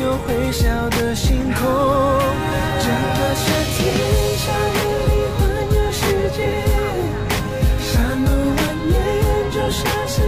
有会笑的星空。整个夏天想和你环游世界，山路蜿蜒就像。